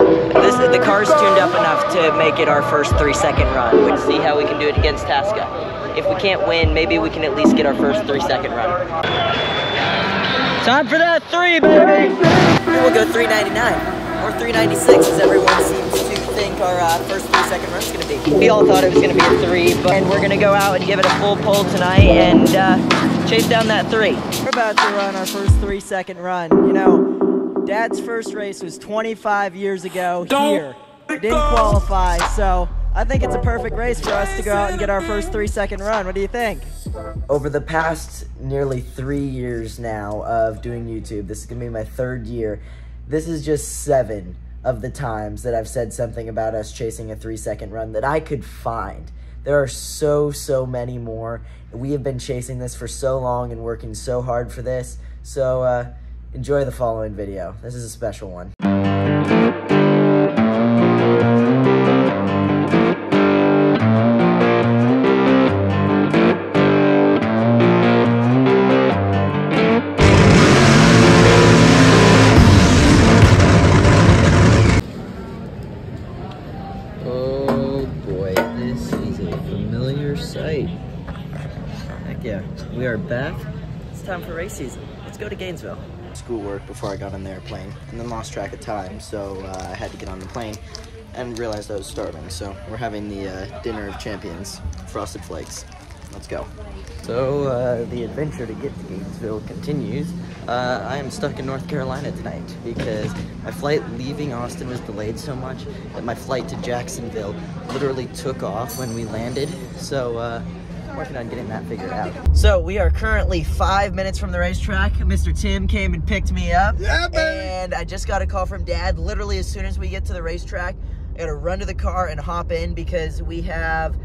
This, the car's tuned up enough to make it our first three second run. We'll see how we can do it against Tasca. If we can't win, maybe we can at least get our first three second run. Time for that three, baby! We'll go 399 or 396 as everyone seems to think our uh, first three second run is going to be. We all thought it was going to be a three, but and we're going to go out and give it a full pull tonight and uh, chase down that three. We're about to run our first three second run. You know, Dad's first race was 25 years ago here. Didn't qualify, so I think it's a perfect race for us to go out and get our first three second run. What do you think? Over the past nearly three years now of doing YouTube, this is gonna be my third year. This is just seven of the times that I've said something about us chasing a three second run that I could find. There are so, so many more. We have been chasing this for so long and working so hard for this. So uh, enjoy the following video. This is a special one. Oh boy, this is a familiar sight. Heck yeah, we are back. It's time for race season. Let's go to Gainesville. Schoolwork before I got on the airplane, and then lost track of time, so uh, I had to get on the plane and realized I was starving. So we're having the uh, dinner of champions, frosted flakes. Let's go. So uh, the adventure to get to Gainesville continues. Uh, I am stuck in North Carolina tonight because my flight leaving Austin was delayed so much that my flight to Jacksonville literally took off when we landed. So uh, working on getting that figured out. So we are currently five minutes from the racetrack. Mr. Tim came and picked me up. Yeah, baby. And I just got a call from Dad. Literally as soon as we get to the racetrack, I gotta run to the car and hop in because we have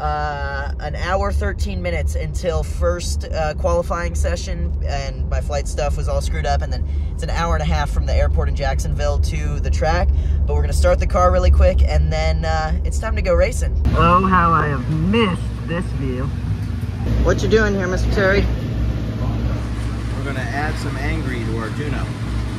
uh, an hour 13 minutes until first uh, qualifying session and my flight stuff was all screwed up and then it's an hour and a half from the airport in Jacksonville to the track but we're gonna start the car really quick and then uh, it's time to go racing oh how I have missed this view what you doing here Mr. Terry We're gonna add some angry to our tune-up.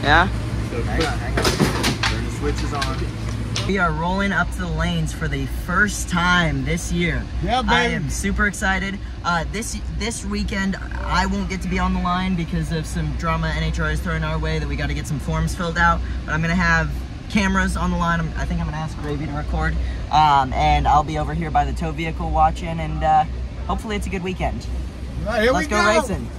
yeah So hang on, hang on. Turn the switches on. we are rolling up to the lanes for the first time this year Yeah, baby. I am super excited. Uh, this this weekend, I won't get to be on the line because of some drama NHRA is throwing our way that we got to get some forms filled out. But I'm gonna have cameras on the line. I'm, I think I'm gonna ask Gravy to record, um, and I'll be over here by the tow vehicle watching, and uh, hopefully it's a good weekend. Right, Let's we go, go. racing.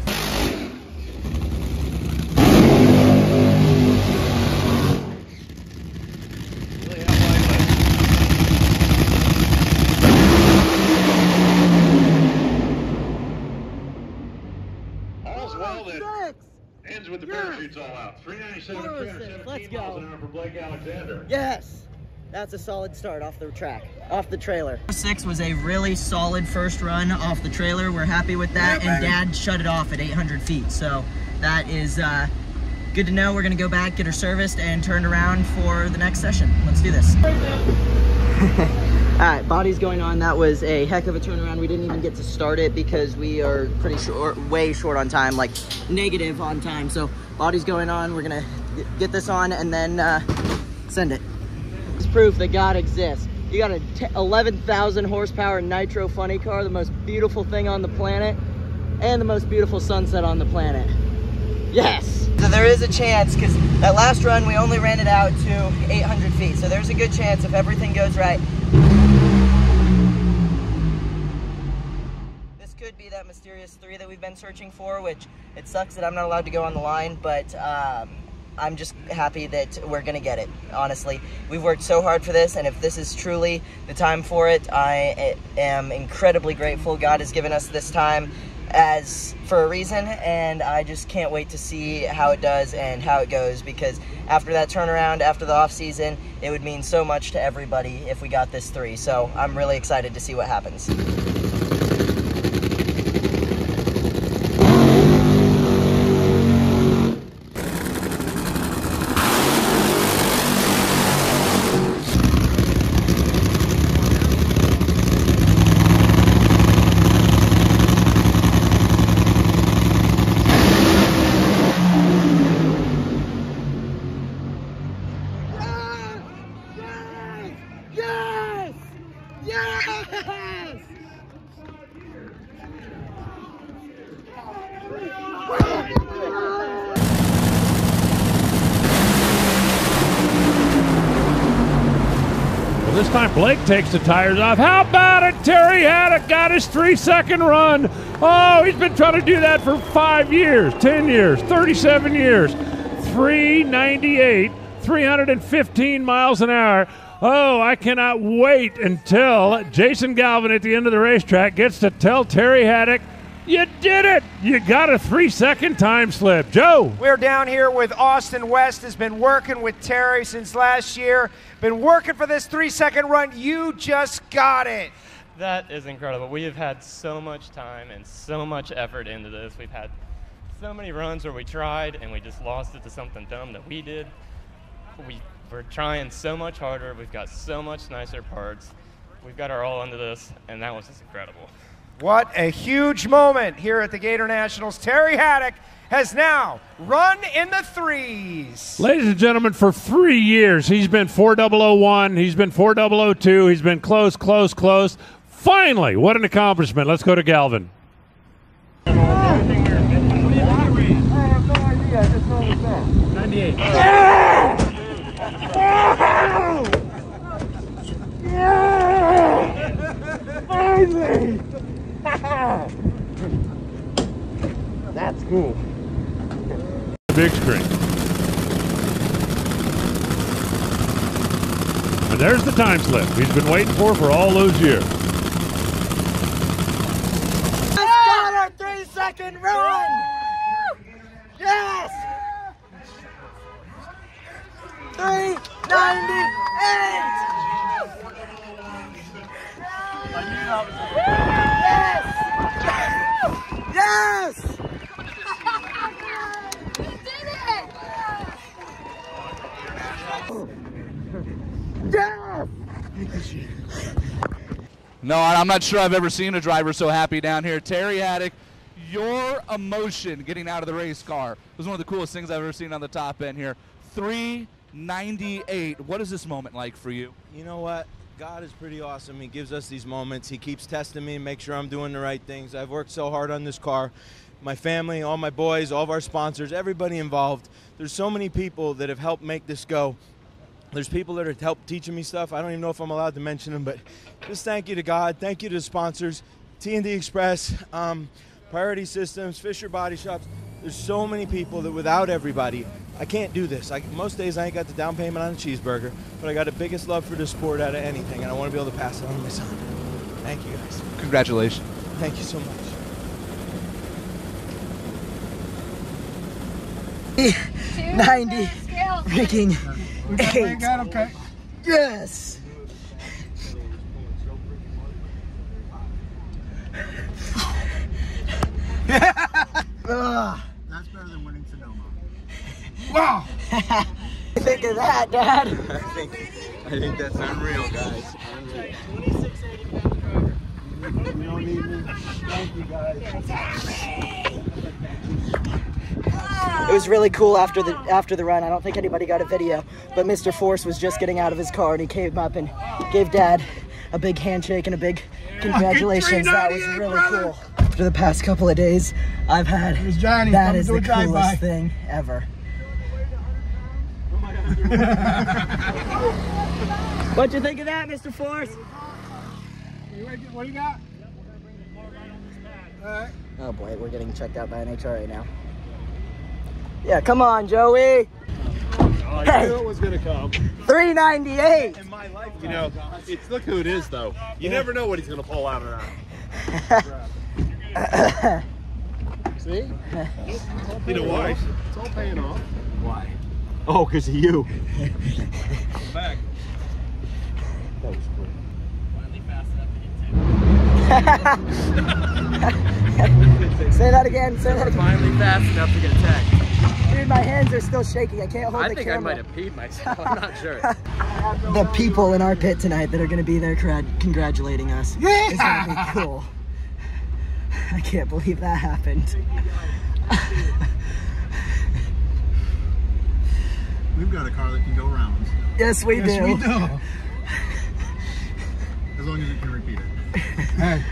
All's well that Six. ends with the Yeah. parachutes all out. 397, Four oh six. 317 Let's miles go. an hour for Blake Alexander. Yes. That's a solid start off the track, off the trailer. Six was a really solid first run off the trailer. We're happy with that, Yeah, and. Dad shut it off at 800 feet. So that is uh, good to know. We're gonna go back, get her serviced, and turned around for the next session. Let's do this. All right, body's going on. That was a heck of a turnaround. We didn't even get to start it because we are pretty short, way short on time, like negative on time. So body's going on. We're gonna get this on and then uh, send it. It's proof that God exists. You got a 11,000 horsepower nitro funny car, the most beautiful thing on the planet, and the most beautiful sunset on the planet. Yes. So there is a chance because that last run we only ran it out to 800 feet. So there's a good chance if everything goes right. Three that we've been searching for, which it sucks that I'm not allowed to go on the line, but um, I'm just happy that we're gonna get it. Honestly, we've worked so hard for this, and if this is truly the time for it, I am incredibly grateful. God has given us this time as for a reason, and I just can't wait to see how it does and how it goes. Because after that turnaround, after the off season, it would mean so much to everybody if we got this three. So I'm really excited to see what happens. This time Blake takes the tires off. How about it? Terry Haddock got his three second run. Oh, he's been trying to do that for five years, 10 years, 37 years. 398, 315 miles an hour. Oh, I cannot wait until Jason Galvin at the end of the racetrack gets to tell Terry Haddock, you did it. You got a three second time slip. Joe. We're down here with Austin West, has been working with Terry since last year, been working for this three second run. You just got it. That is incredible. We have had so much time and so much effort into this. We've had so many runs where we tried and we just lost it to something dumb that we did. We, we're trying so much harder. We've got so much nicer parts. We've got our all into this, and that was just incredible. What a huge moment here at the Gator Nationals. Terry Haddock has now run in the threes. Ladies and gentlemen, for three years, he's been 4001, he's been 4002, he's been close, close, close. Finally, what an accomplishment. Let's go to Galvin. Big screen. And there's the time slip he's been waiting for for all those years. Just got our three second run! Yes! 398! Yes! Yes! Yes! No, I'm not sure I've ever seen a driver so happy down here. Terry Haddock, your emotion getting out of the race car was one of the coolest things I've ever seen on the top end here. 398. What is this moment like for you? You know what? God is pretty awesome. He gives us these moments. He keeps testing me, make sure I'm doing the right things. I've worked so hard on this car. My family, all my boys, all of our sponsors, everybody involved. There's so many people that have helped make this go. There's people that have helped teaching me stuff. I don't even know if I'm allowed to mention them, but just thank you to God. Thank you to the sponsors, T&D Express, um, Priority Systems, Fisher Body Shops. There's so many people that without everybody, I can't do this. I, most days I ain't got the down payment on a cheeseburger, but I got the biggest love for the sport out of anything, and I want to be able to pass it on to my son. Thank you guys. Congratulations. Thank you so much. Ninety freaking eight. Yes. Ugh. That's better than winning Sonoma. What you think of that, Dad? I think, I think that's unreal, guys. You don't need me. Thank you guys. It was really cool after the after the run. I don't think anybody got a video, but Mr. Force was just getting out of his car and he came up and gave Dad a big handshake and a big congratulations. That was really cool. After the past couple of days, I've had was Johnny. that Come is do the a coolest thing ever. What'd you think of that, Mr. Force? What do you got? All right. Oh boy, we're getting checked out by NHRA right now. Yeah, come on, Joey. Oh, hey, Knew it was gonna come. 398. You know, it's look who it is though. You never know what he's gonna pull out of that. See? You know why? It's all paying off. Why? Oh, because of you. back. That was quick. Say that again. Say that again. Finally fast enough to get attacked. Dude, my hands are still shaking. I can't hold I the think I might have peed myself. I'm not sure. the people in our pit tonight that are going to be there congratulating us. Yeah. It's going to be cool. I can't believe that happened. We've got a car that can go rounds. Yes, we Yes, do. we do. As long as it can repeat it. Hey,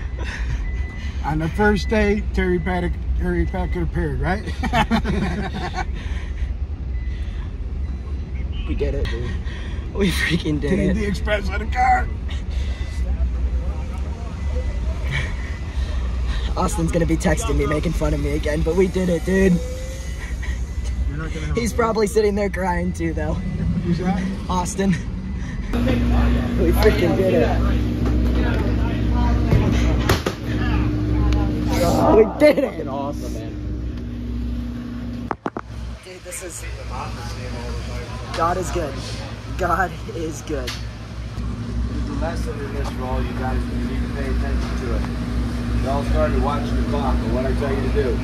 on the first day, Terry Paddock, Terry Packard appeared, right? We did it, dude. We freaking did Getting the it. express on the car. Austin's gonna be texting me, making fun of me again, but we did it, dude. He's probably sitting there crying too, though. Who's that? Austin. We freaking did it. We did it. Awesome, man. Dude, this is. God is good. God is good. There's a lesson in this role, you guys, you need to pay attention to it. It all started watching the clock, and what I tell you to do.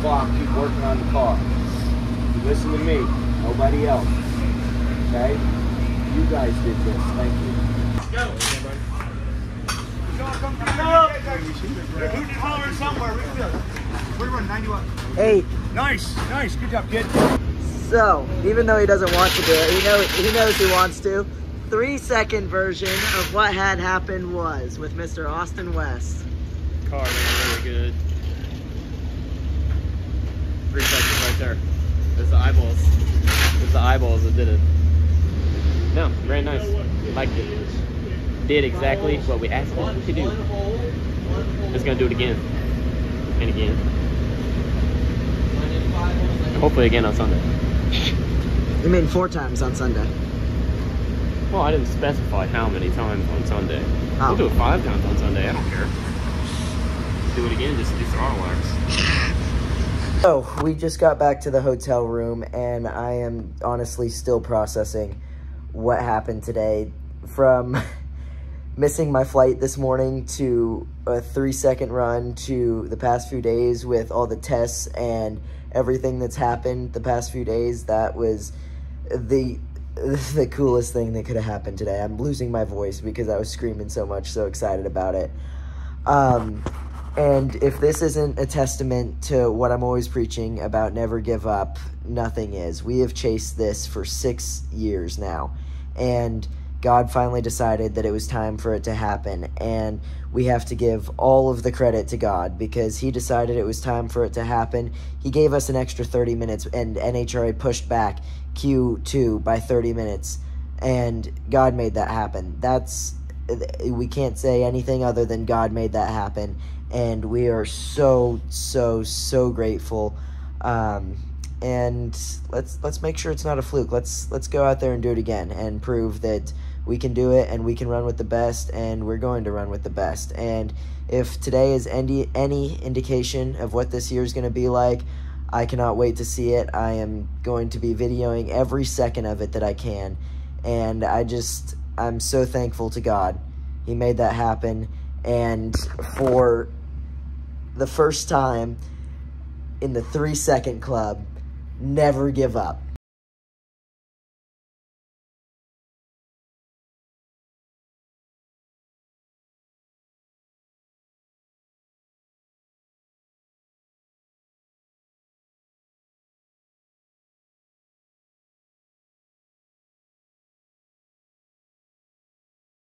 Clock, keep working on the car. You listen to me, nobody else. Okay? You guys did this. Thank you. Let's go. Hey, Nice, nice. Good job, kid. so even though he doesn't want to do it, he knows he knows he wants to. Three second version of what had happened was with Mr. Austin West. Car ran really good. Three seconds right there. It's the eyeballs. It's the eyeballs that did it. No, very nice. Liked it. Did exactly what we asked him to do. It's gonna do it again. And again. And hopefully again on Sunday. You mean four times on Sunday? Well, I didn't specify how many times on Sunday. Oh. We'll do it five times on Sunday. I don't care. Do it again, just do throttle wax. So we just got back to the hotel room, and I am honestly still processing what happened today. From missing my flight this morning to a three second run to the past few days with all the tests and everything that's happened the past few days, that was the the coolest thing that could have happened today. I'm losing my voice because I was screaming so much, so excited about it. Um, and if this isn't a testament to what I'm always preaching about never give up, nothing is. We have chased this for six years now. And God finally decided that it was time for it to happen. And we have to give all of the credit to God because He decided it was time for it to happen. He gave us an extra 30 minutes, and NHRA pushed back Q2 by 30 minutes. And God made that happen. That's, we can't say anything other than God made that happen. And we are so, so, so grateful. Um, and let's let's make sure it's not a fluke. Let's let's go out there and do it again and prove that we can do it and we can run with the best and we're going to run with the best. And if today is any any indication of what this year is going to be like, I cannot wait to see it. I am going to be videoing every second of it that I can. And I just I'm so thankful to God. He made that happen and for the first time in the 3 second club, never give up.